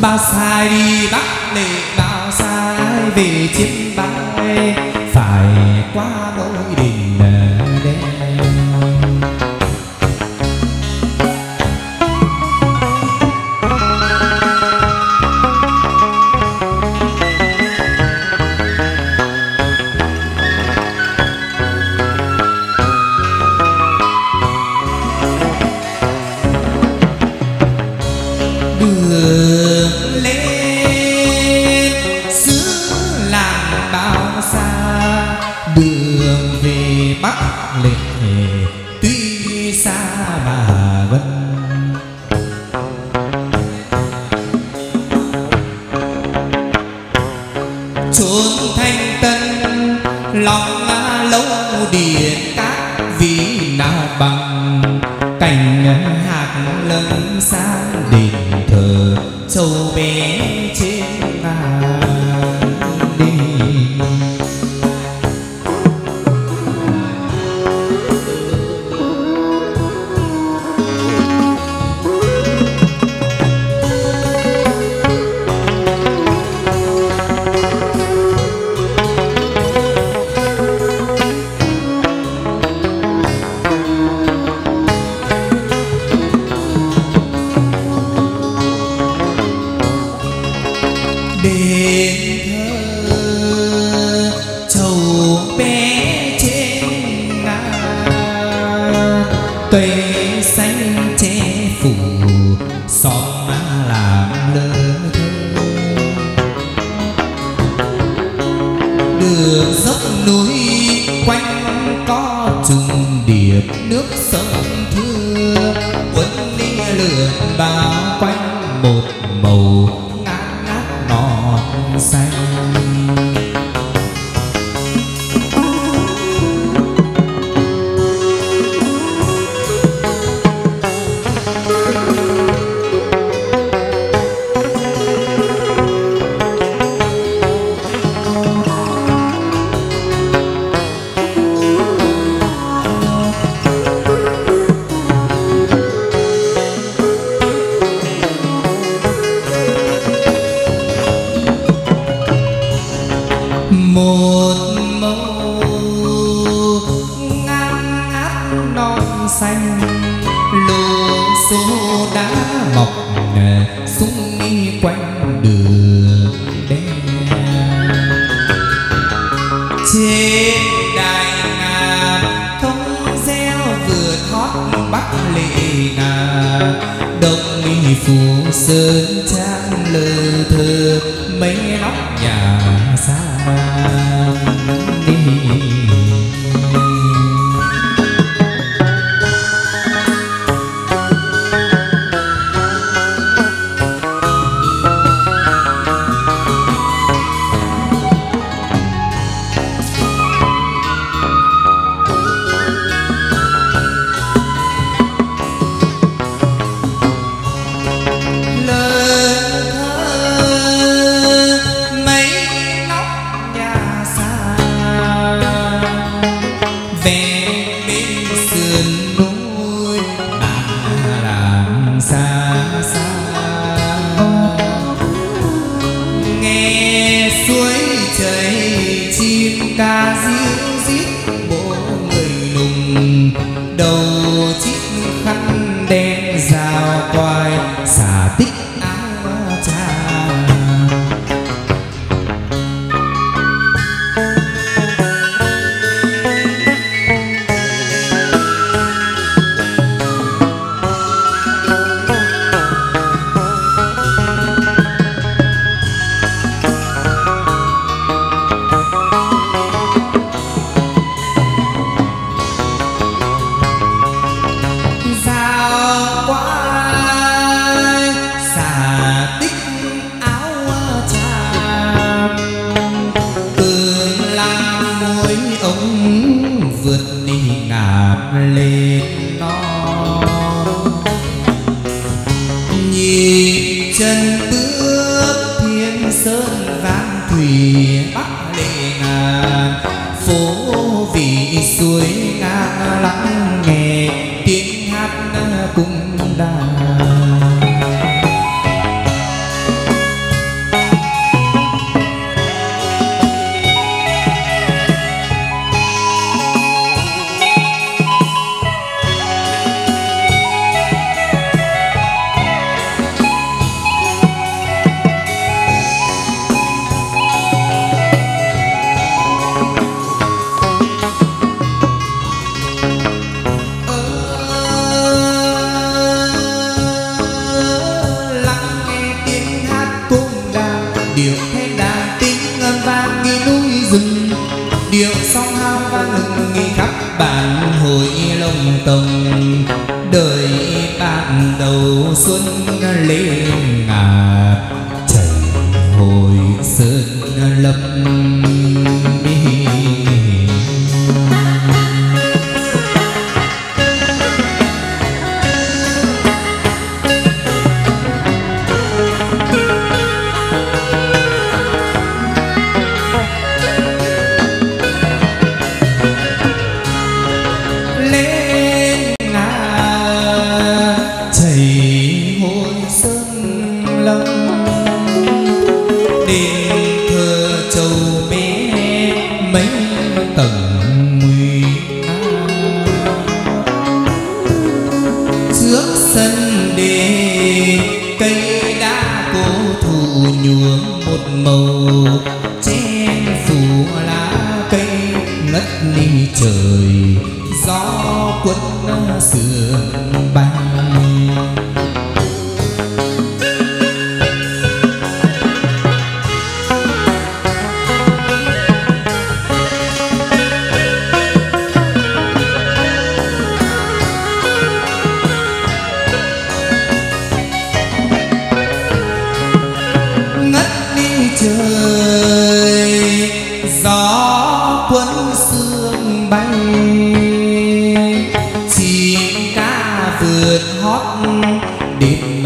bao sai đi bắc để bao sai về chiêm bay phải qua nỗi đình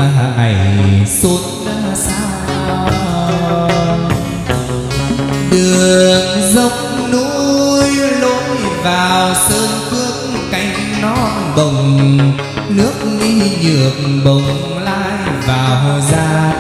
mà ngày xuân đã sao đường dốc núi lối vào sơn cước cánh non bồng, nước nghi nhược bồng lai vào ra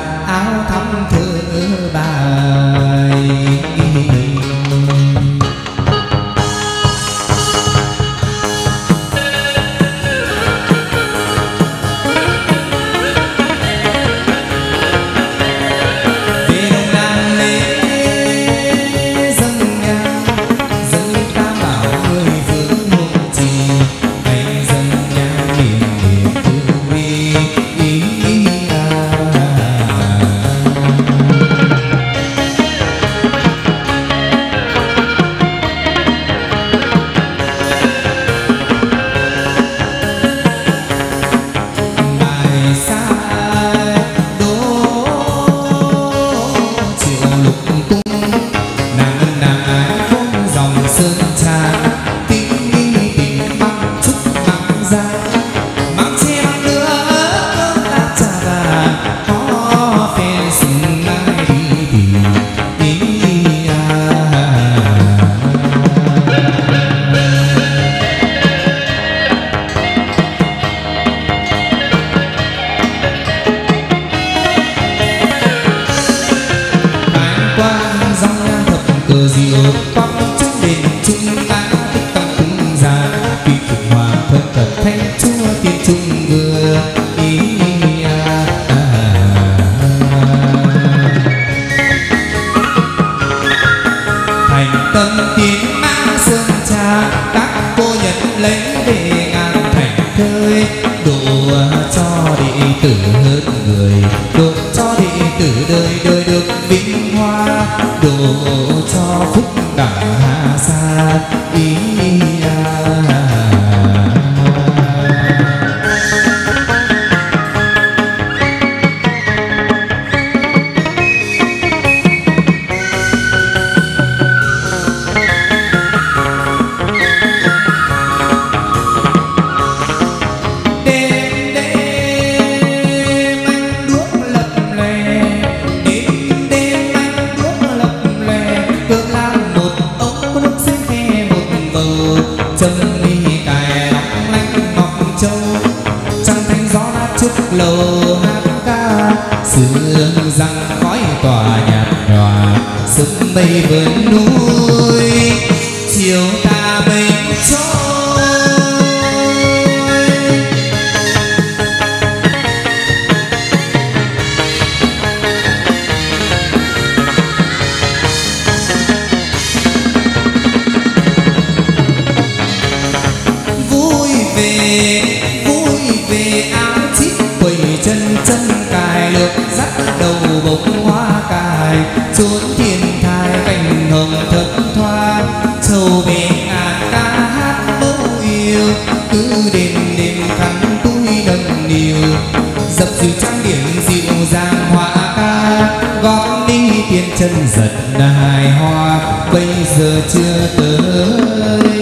chưa tới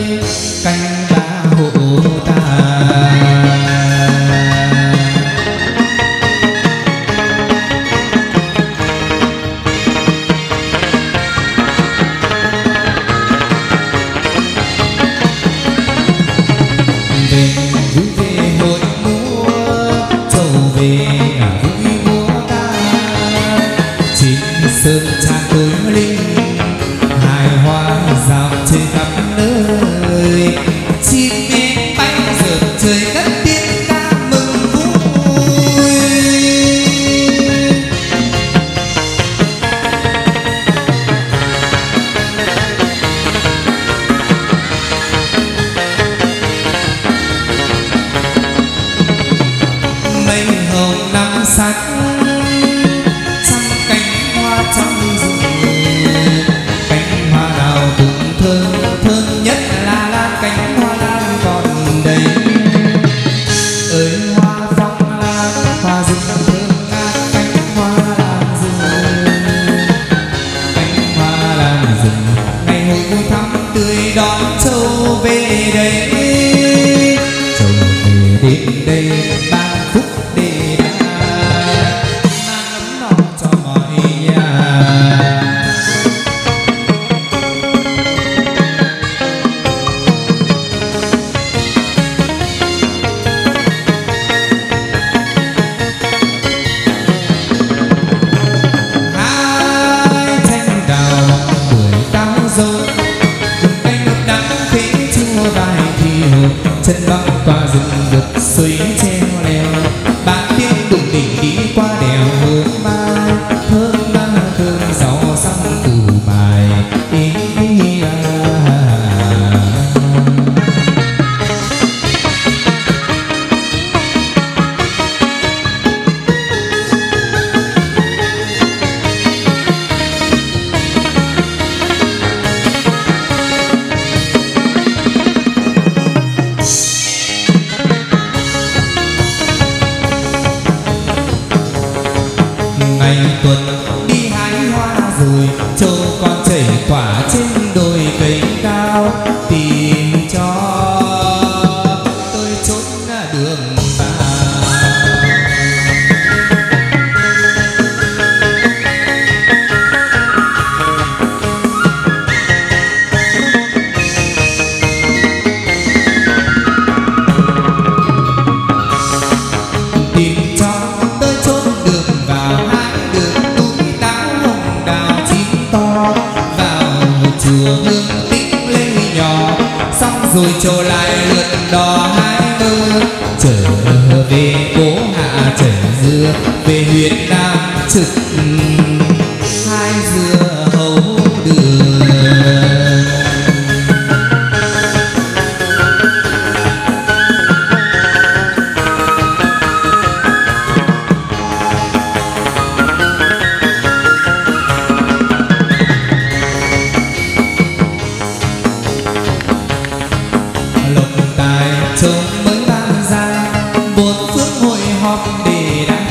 phước hội họp để đã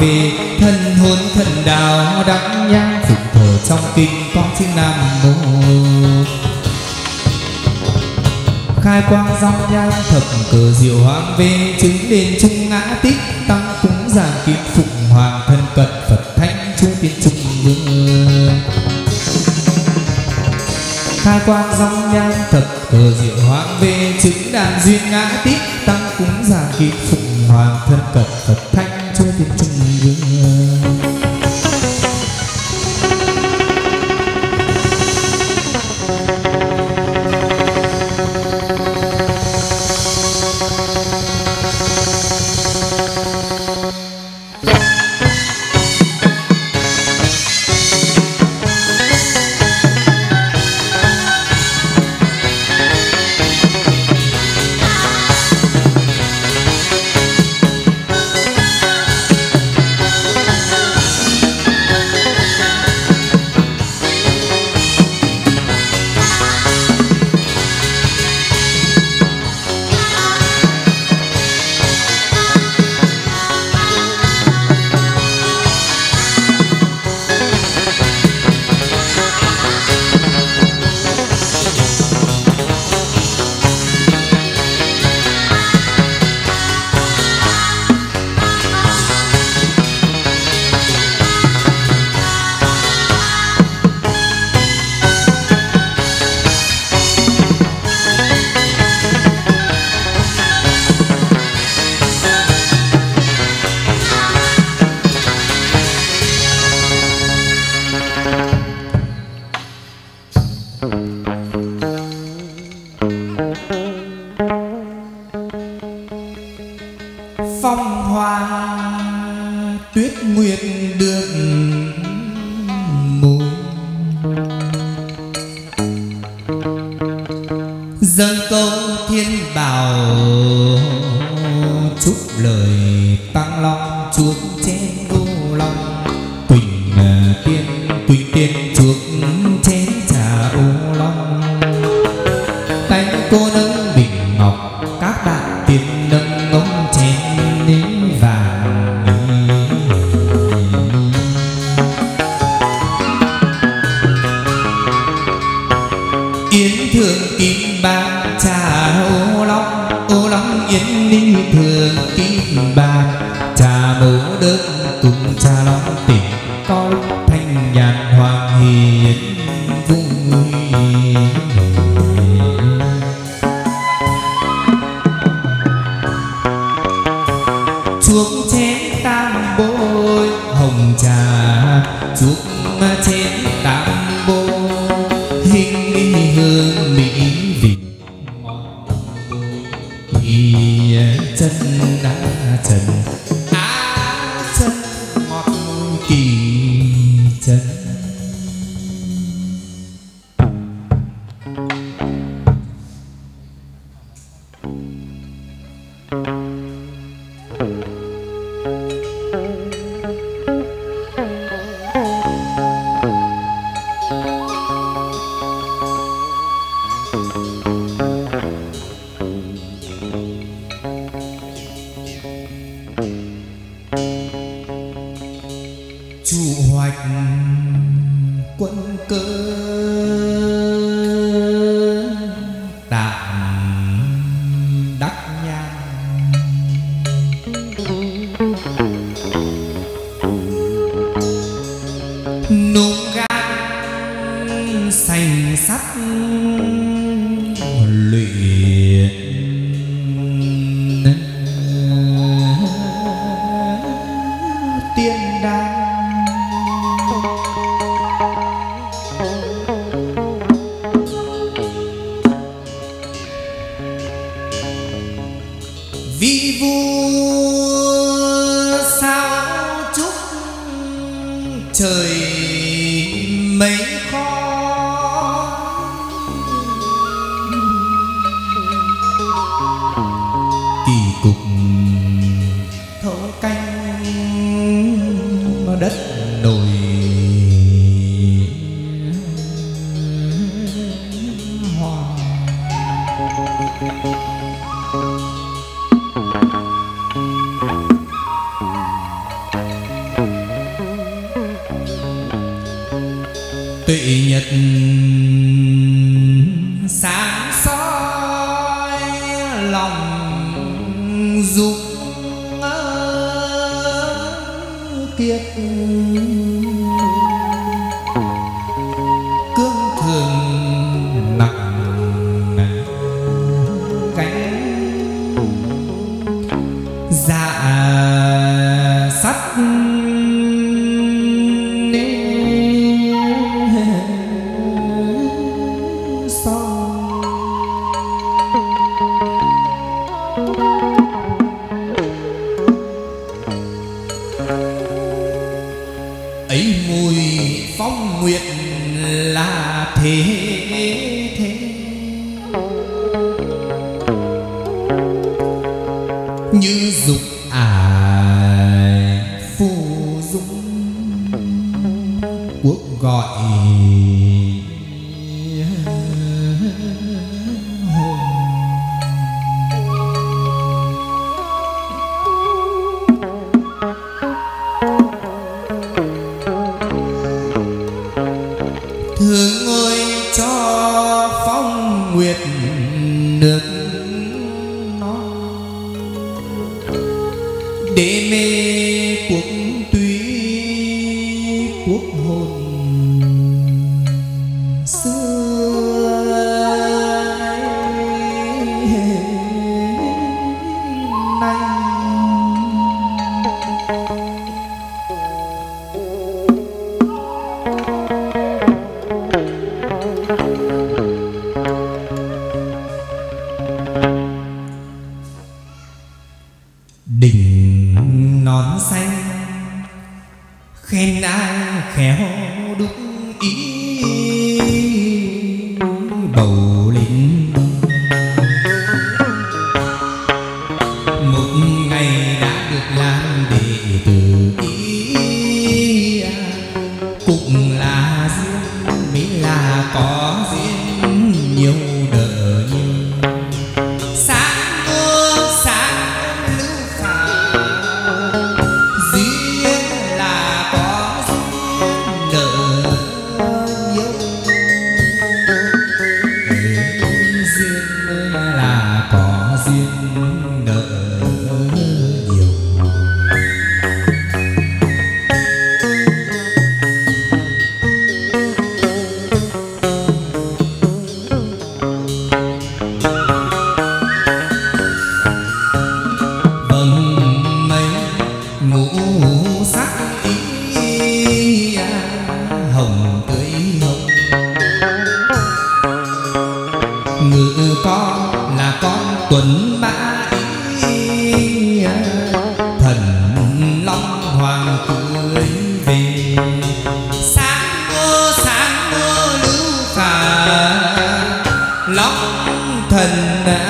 về. Thân hồn thần đạo đắc nhang phụng thờ trong kinh con chính nam mô. Khai quang dòng nhang thập cờ diệu hoàng về chứng đền chứng ngã tích tăng cúng giảng kịp phục thành đã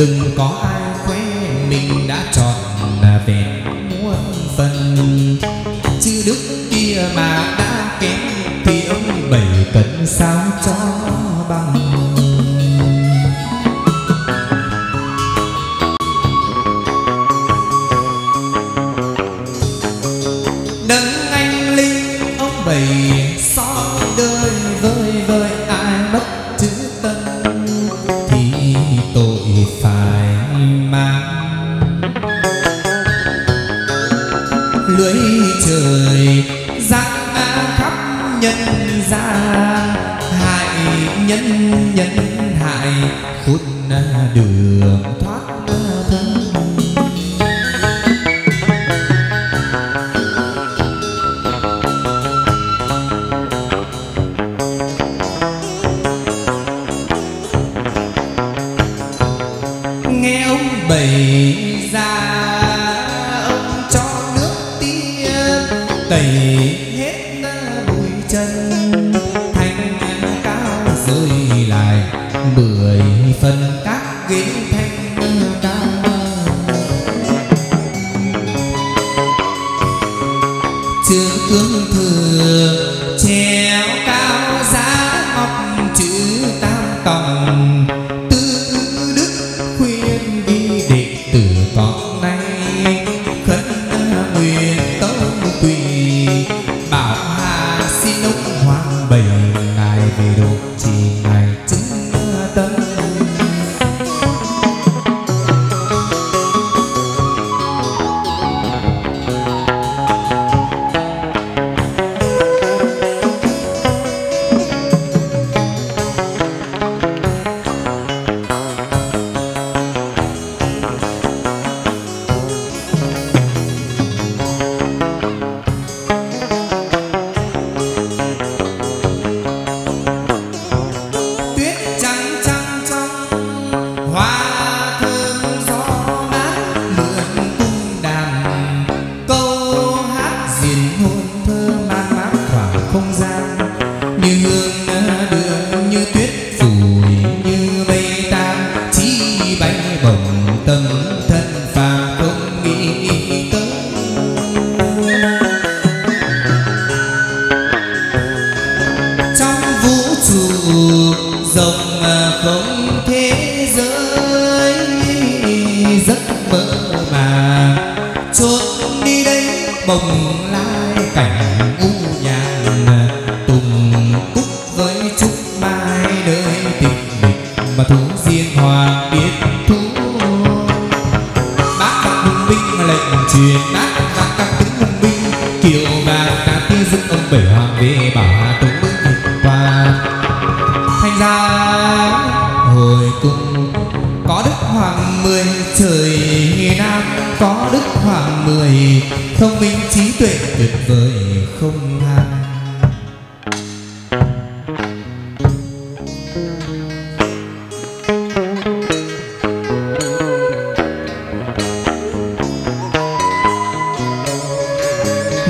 đừng có ai khoe mình đã chọn là vẹn muôn phần. Chứ đức kia mà đã kém thì ông bảy cần sao cho bằng.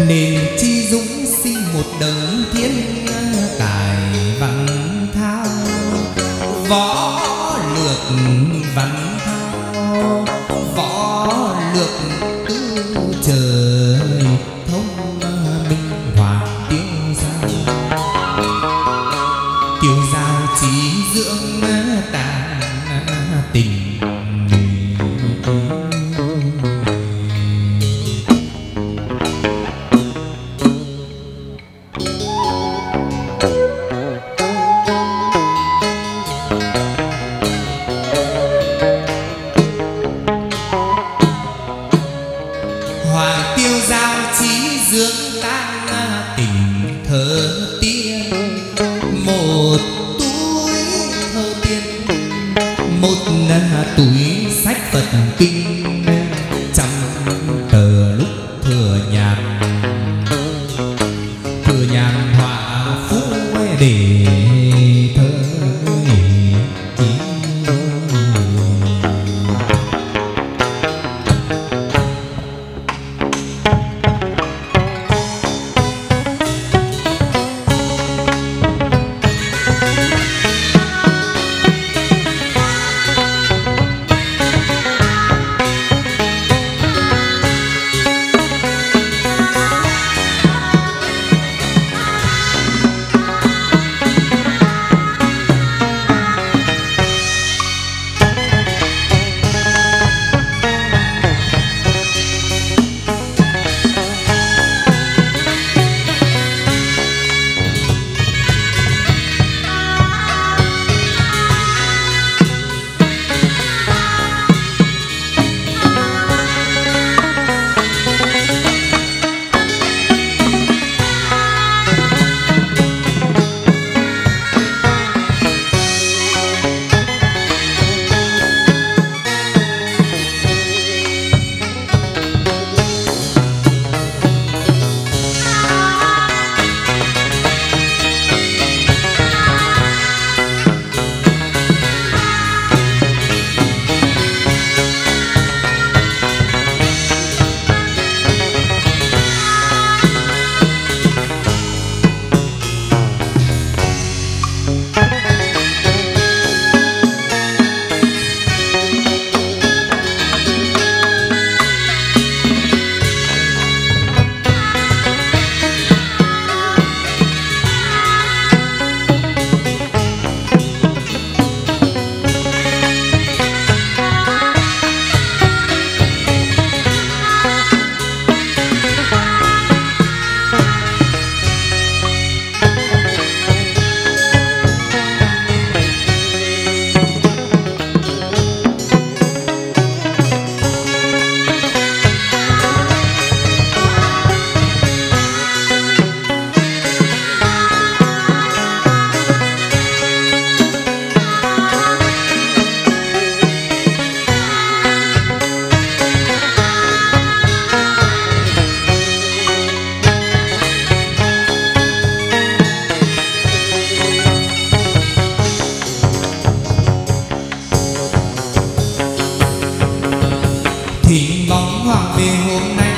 Nền chi dũng sinh một đấng thiên nga. vì hôm nay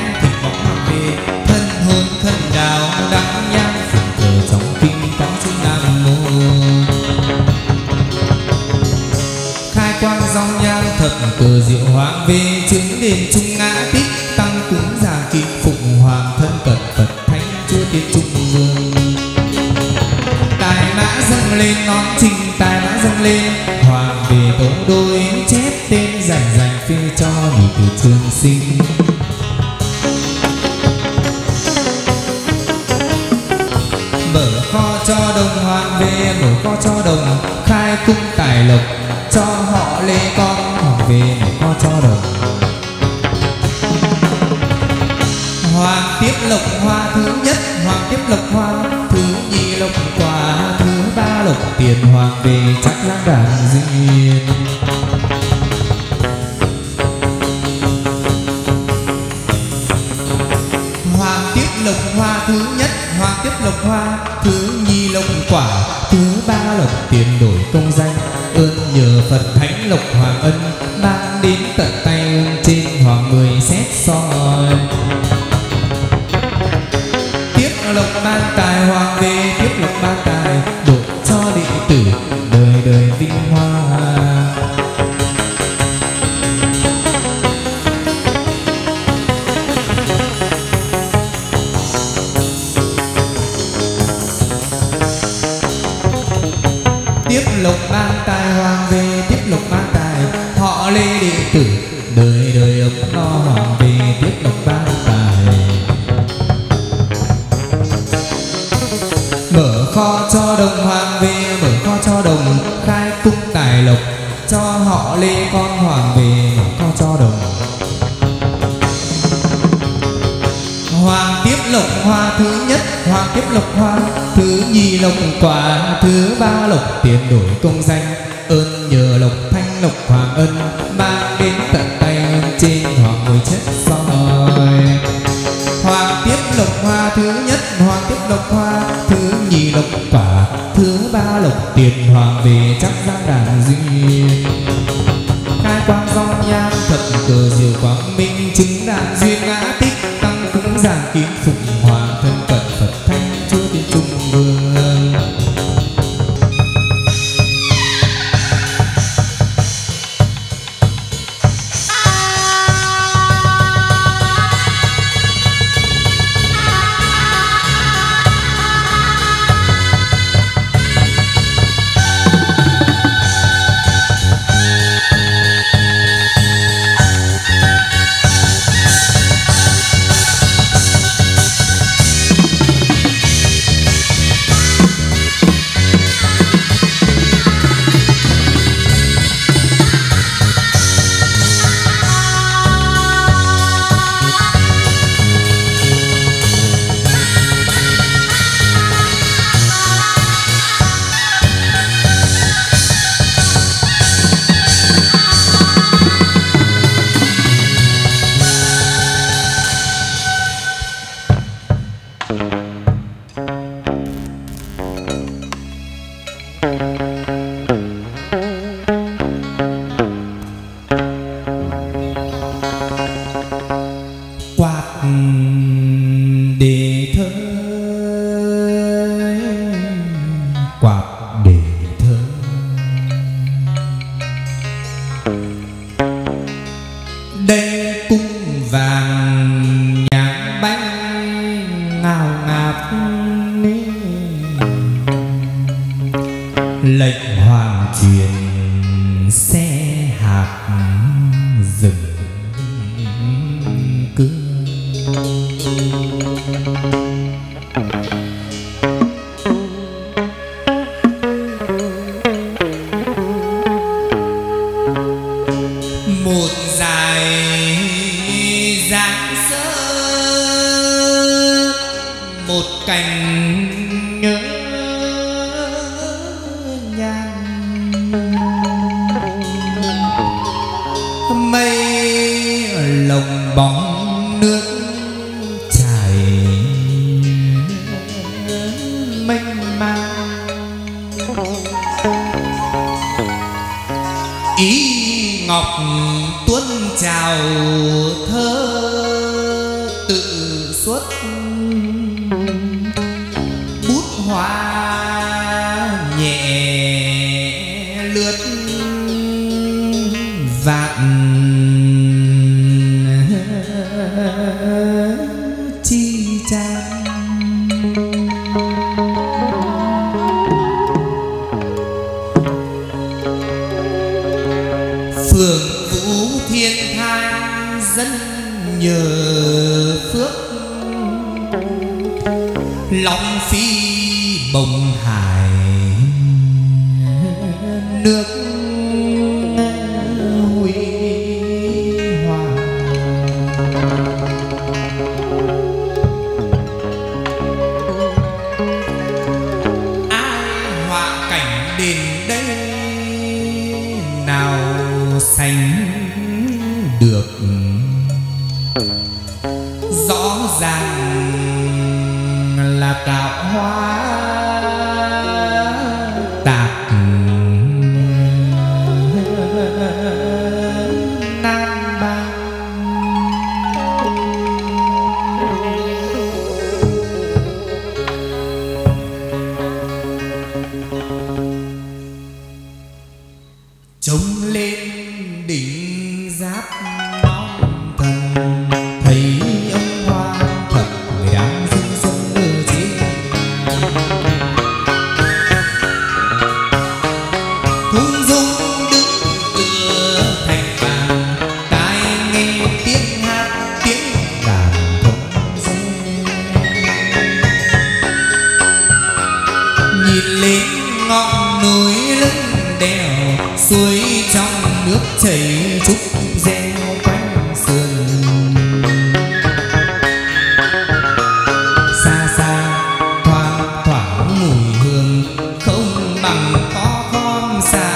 con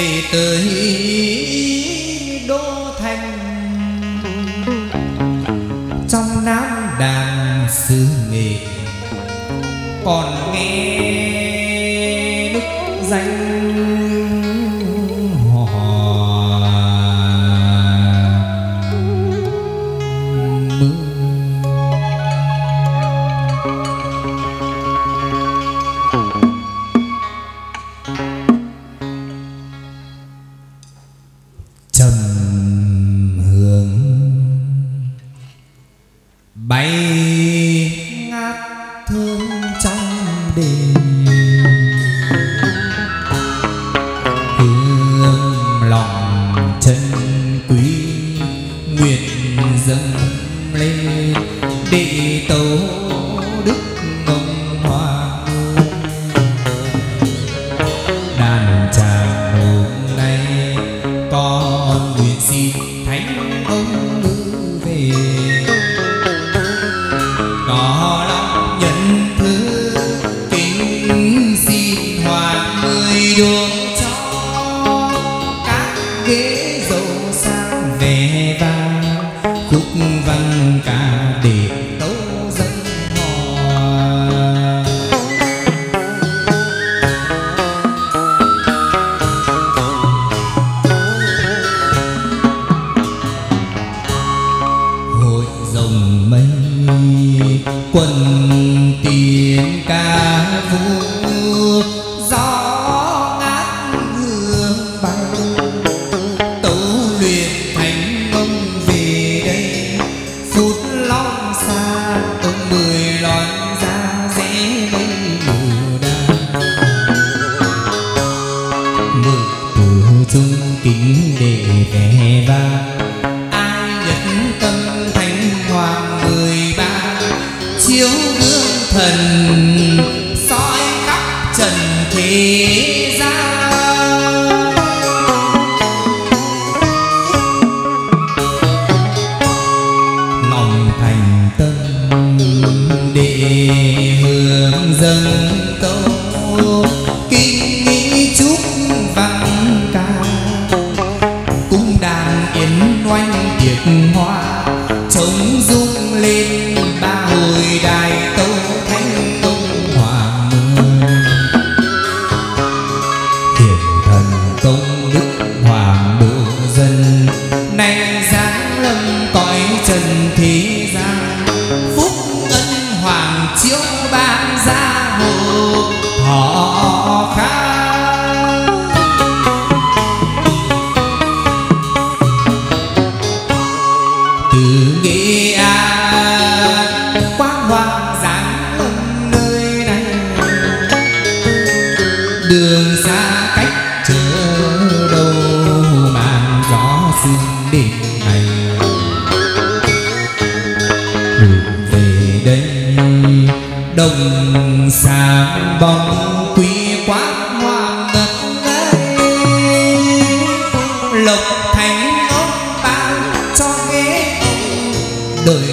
vì tới đô thành. Trong nam đàn xứ nghề còn nghe đức danh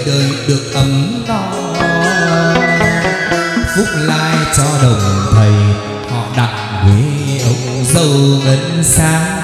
đời được ấm no. Phúc lai cho đồng thầy, họ đặt quê ông giàu ngân sáng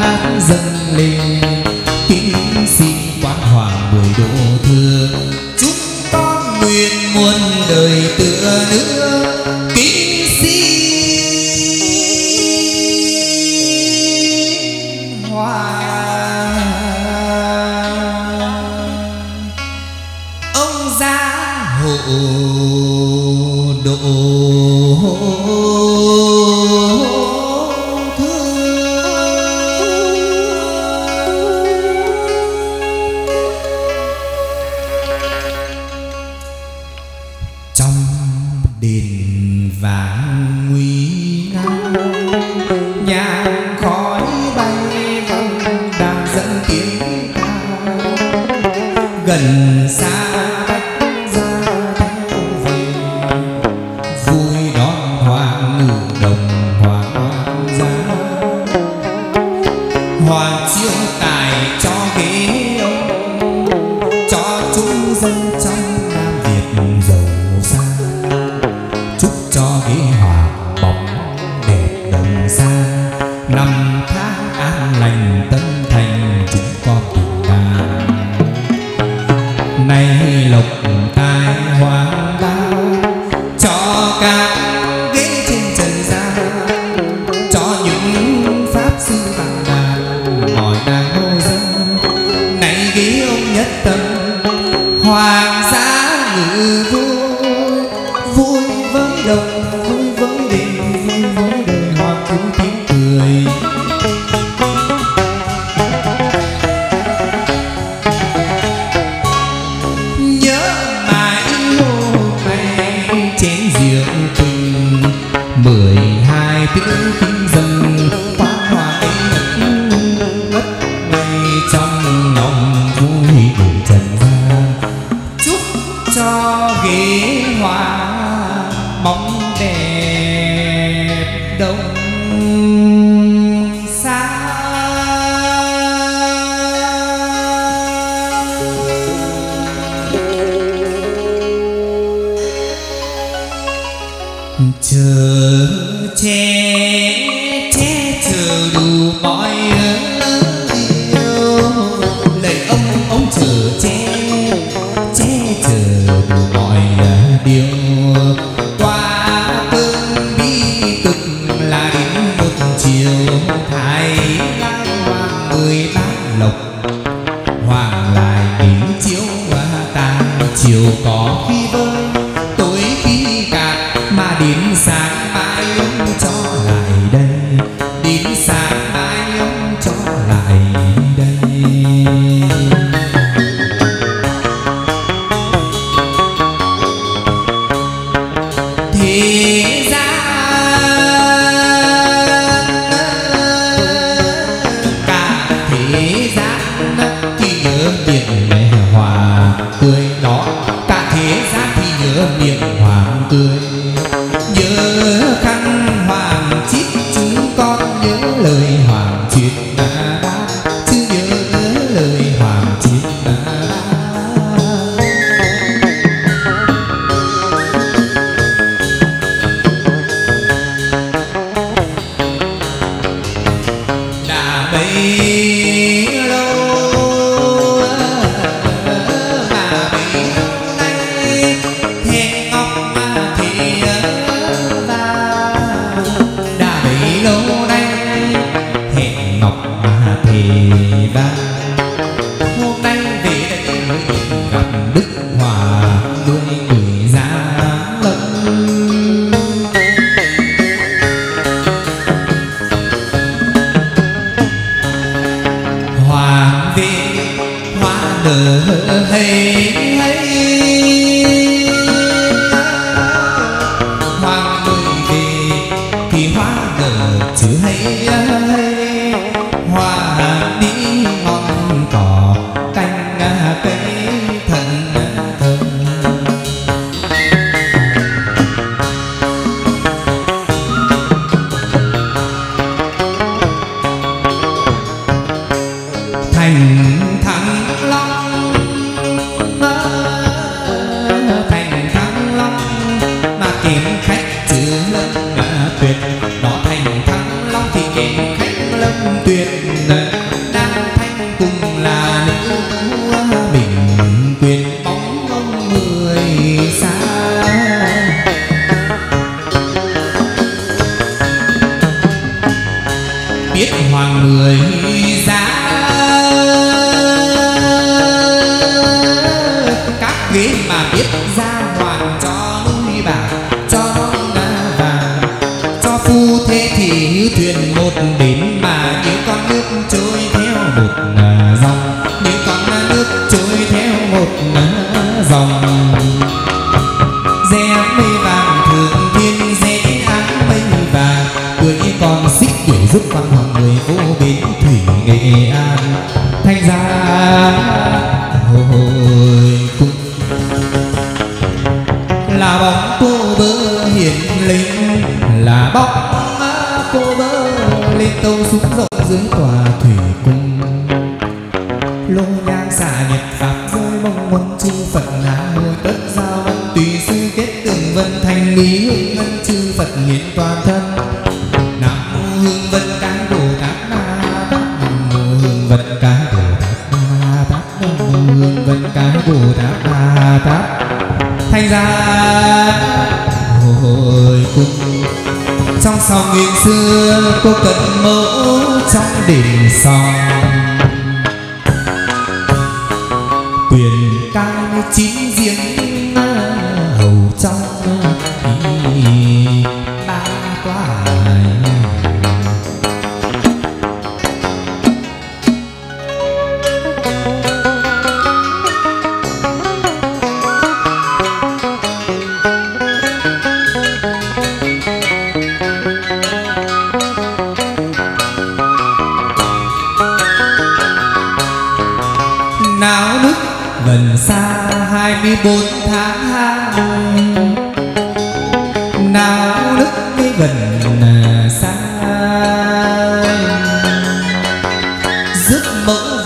hát dần.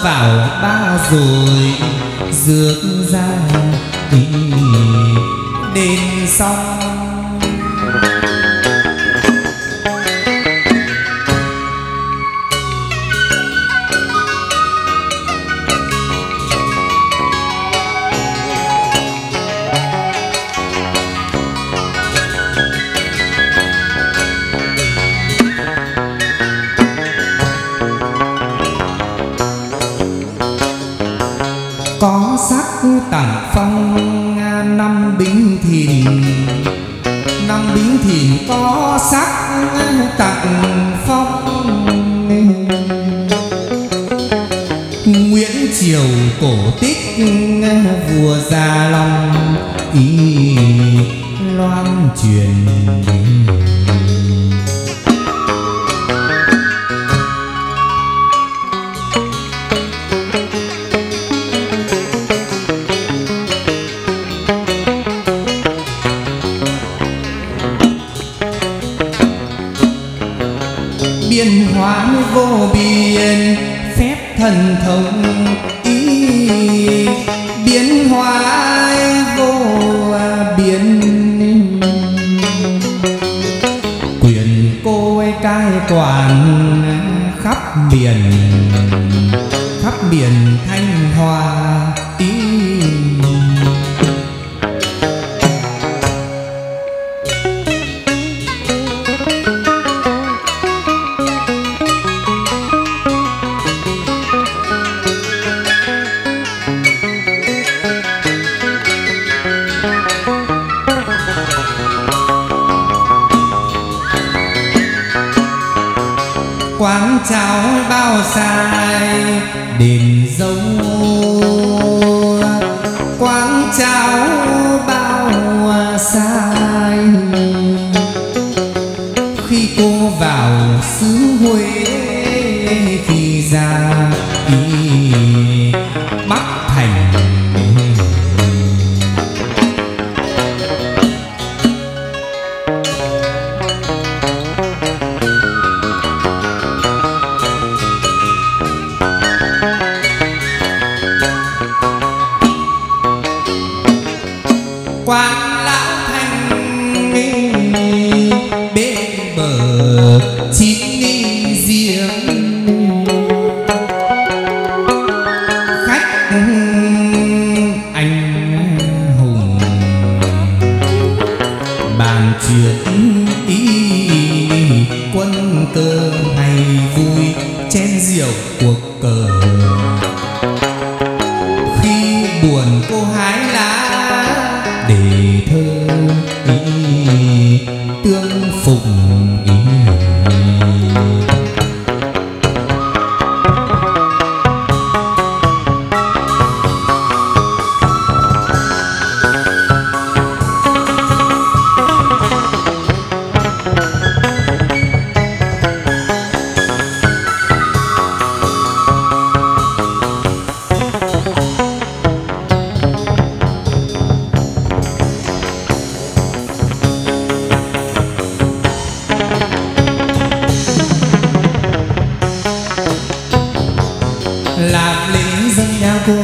vào ba rồi rước ra đi. Đêm xong sắc tặng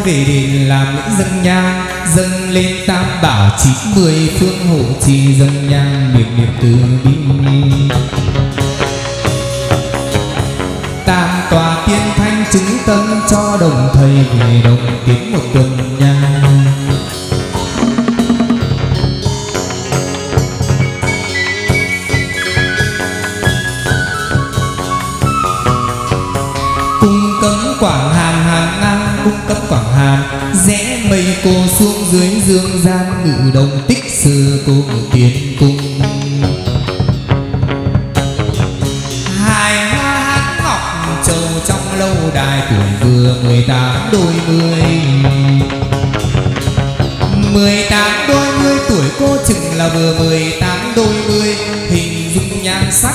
về đền làm lễ dân nhang. Dâng lên tam bảo chín mươi phương hộ trì dâng nhang niệm niệm từ bi. Tam tòa tiên thanh chứng tâm cho đồng thầy về đồng tiến một tuần nhang. cô xuống dưới dương gian ngự đồng tích sư, cô ngự tiền cung. Hai hoa hát ngọc châu trong lâu đài tuổi vừa mười tám đôi mươi. Mười tám đôi mươi tuổi cô chừng là vừa mười tám đôi mươi. Hình dung nhan sắc,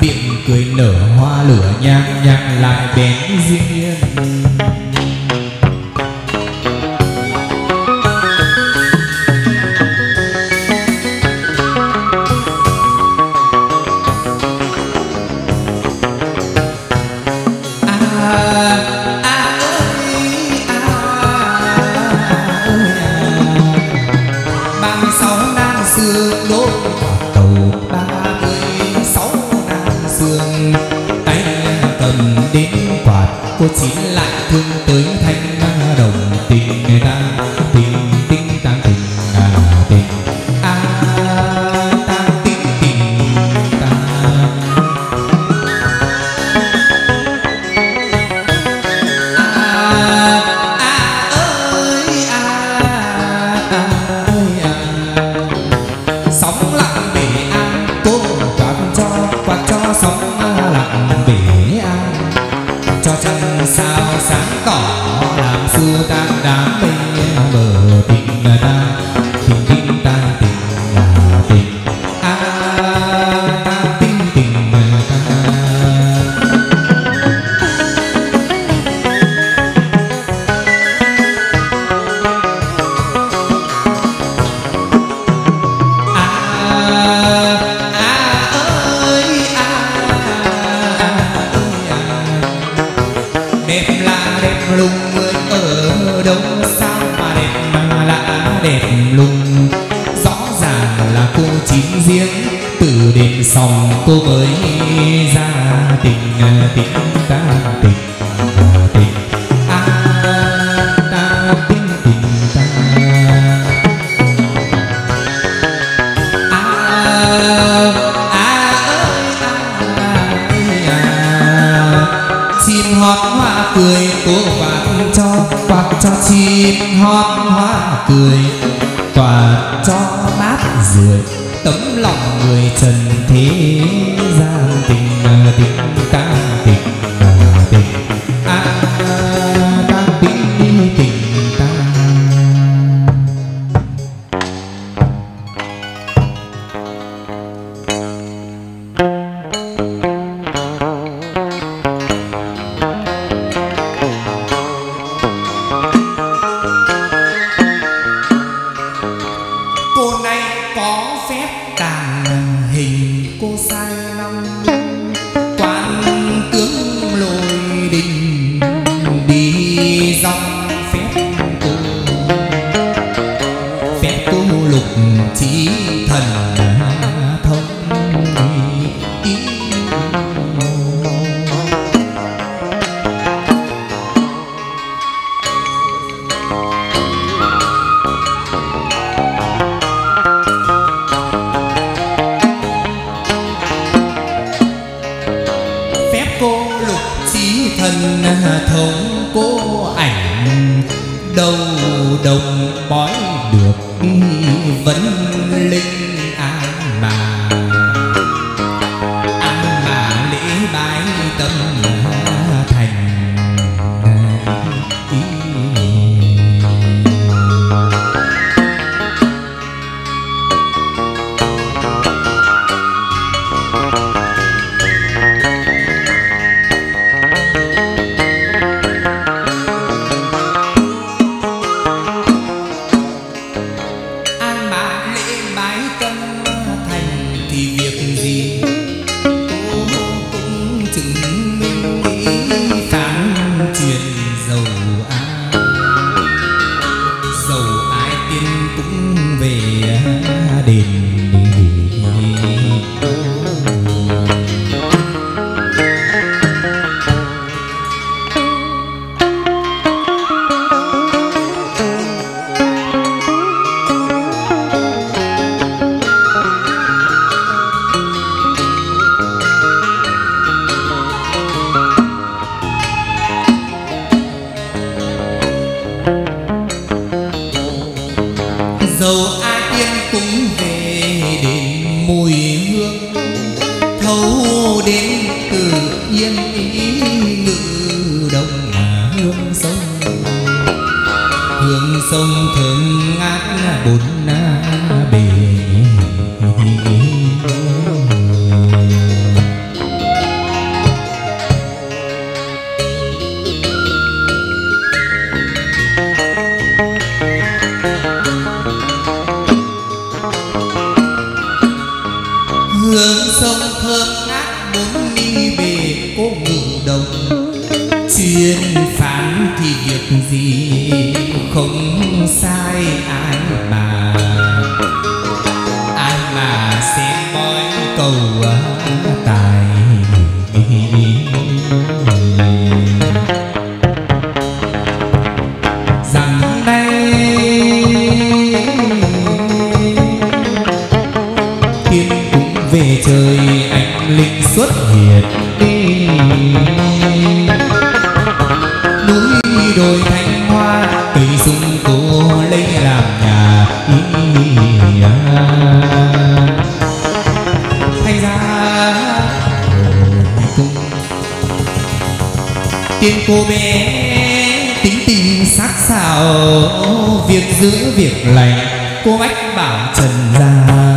miệng cười nở hoa lửa nhang nhang lại bén duyên. biết giữ việc lành. Cô bách bảo trần gian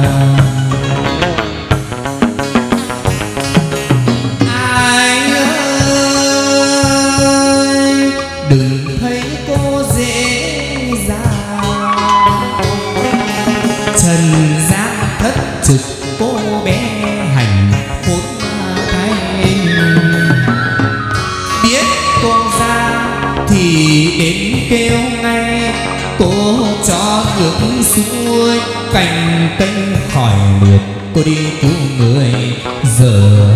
ngược xuôi cành tây khỏi lượt cô đi cứu người giờ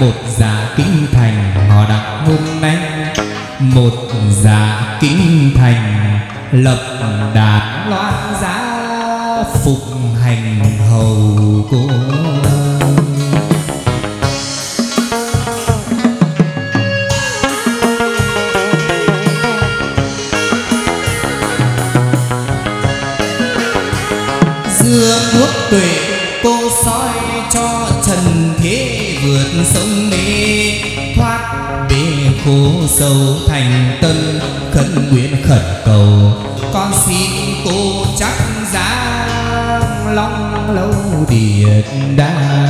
một giả kinh thành họ đặt hôm nay một giả kinh thành, lập đàn loan giá phục hành hầu cô khổ sâu thành tân khẩn nguyện khẩn cầu. Con xin cô chắc giang long lâu điện đa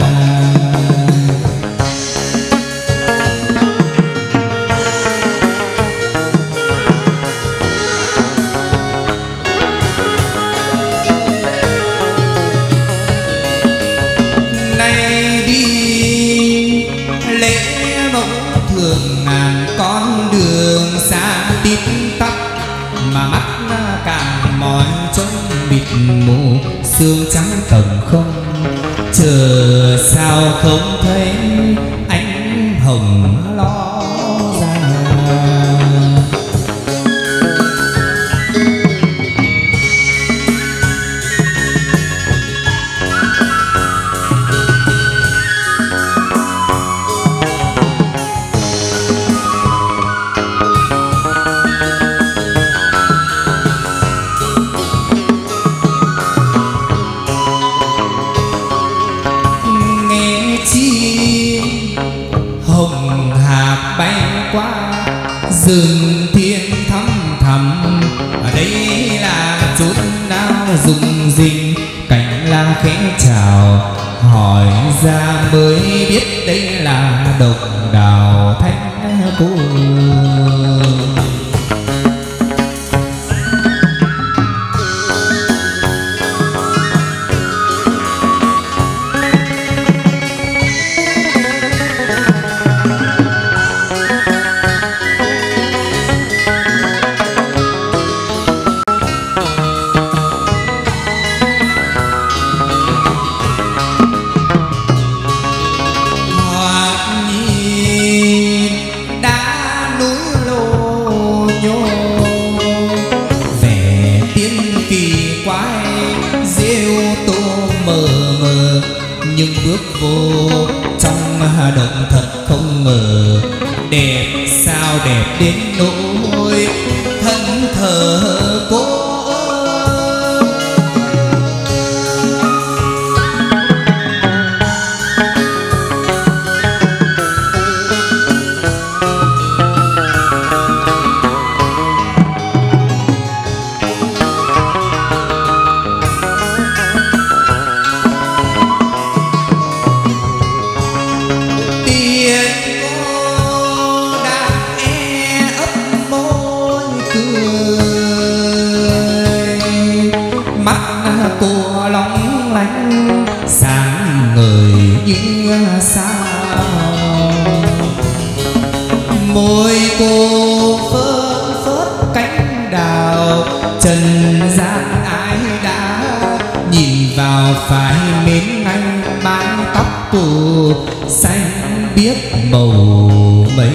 phải mến anh mái tóc tù xanh biết màu mây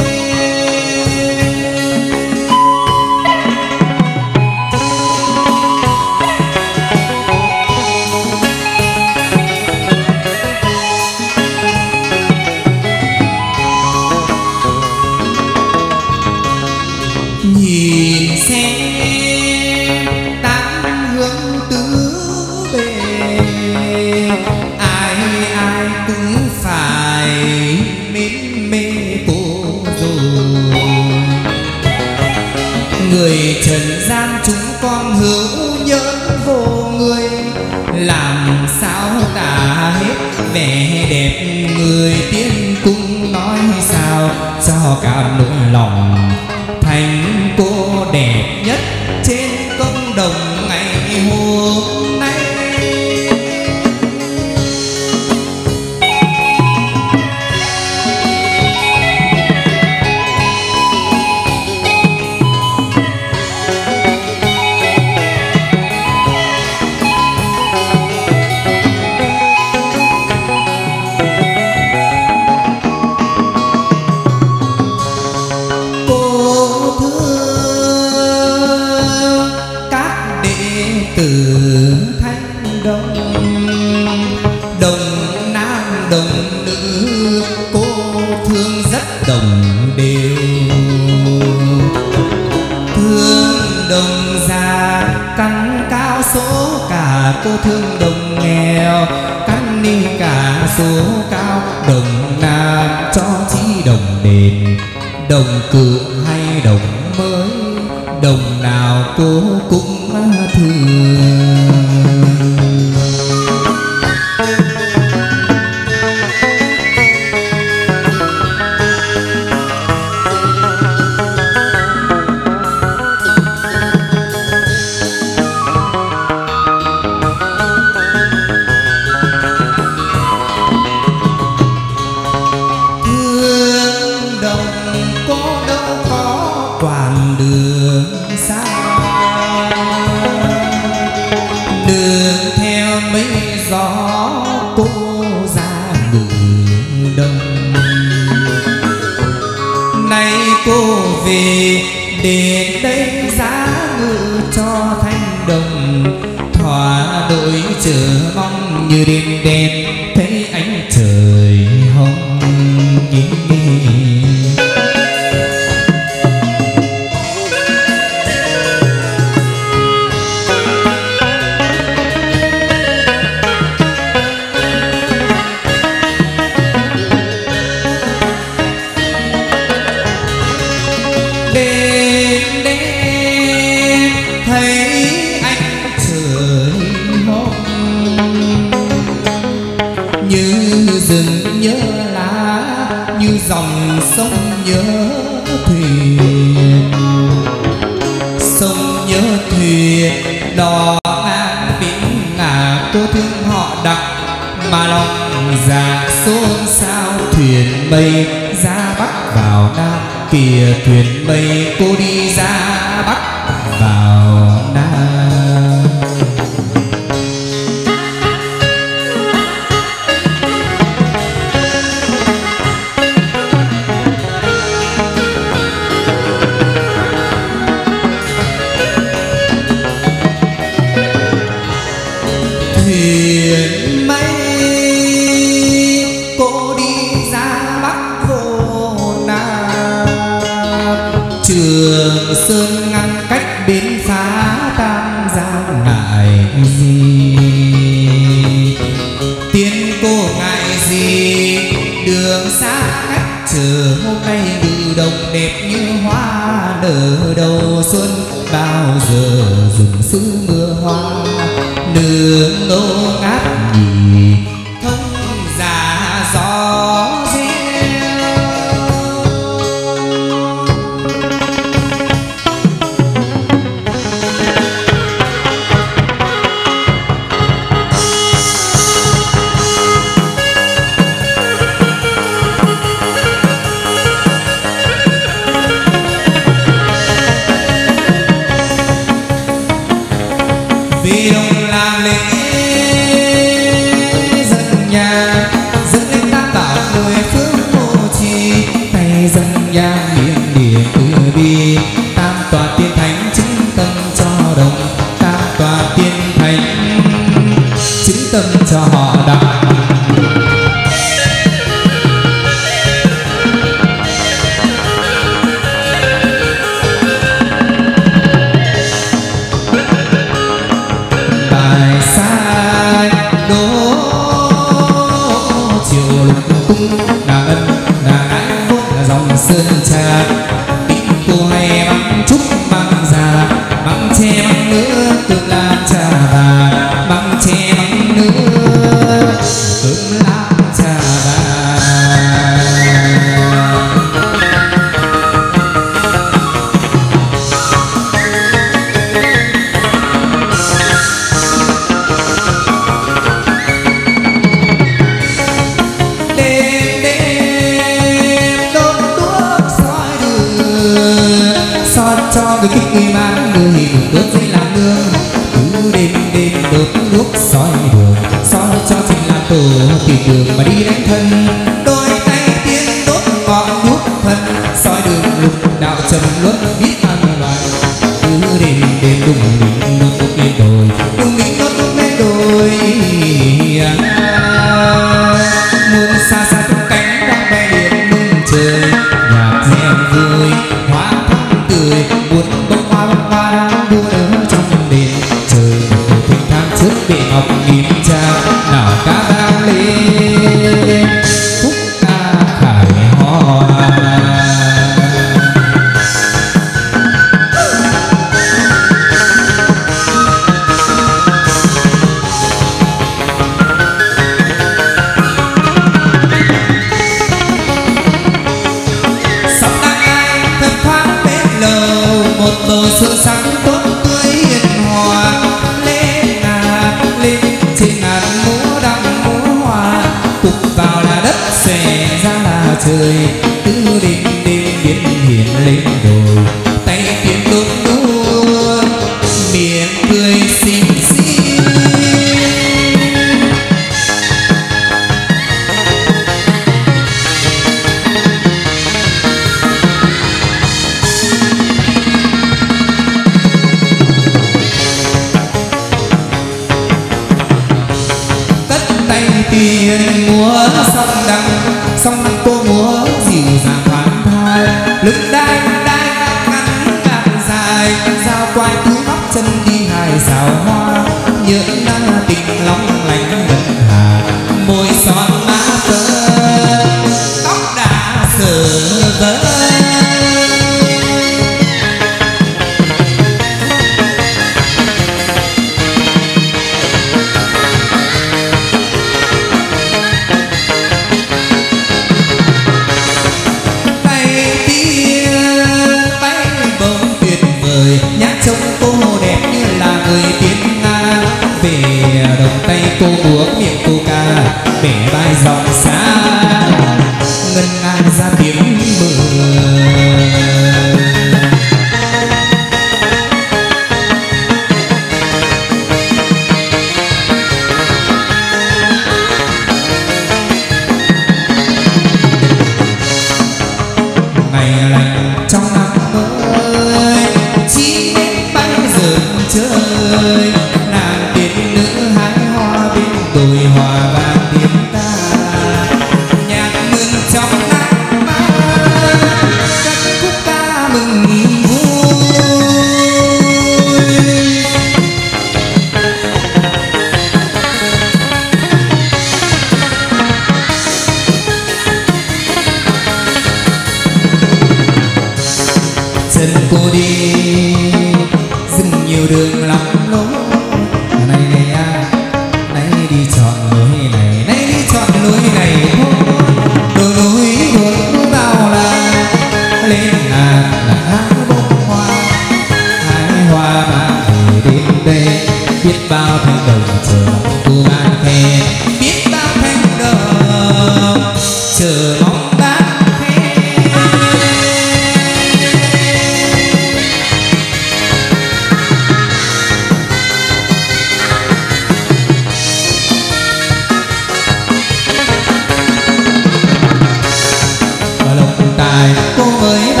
Tài cô mới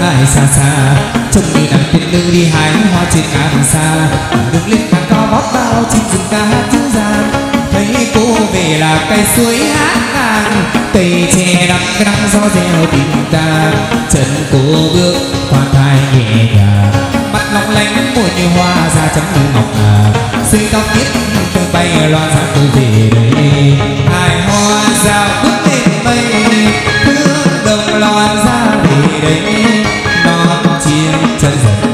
ai xa xa, trông như nàng tiên nữ đi hái hoa trên ngàn xa. Đường lên nàng cao bóp bao chim rừng ca hát dịu dàng thấy cô về là cây suối hát nàng cây tre đắm cái gió reo tình ta. Chân cô bước hoa thai nhẹ nhàng. Mắt long lánh môi như hoa da trắng như ngọc ngà. Suy tóc tiết tôi bay loa ra tôi về đây. Hai hoa dạo bước lên mây hương đồng loan ra về đây. 三层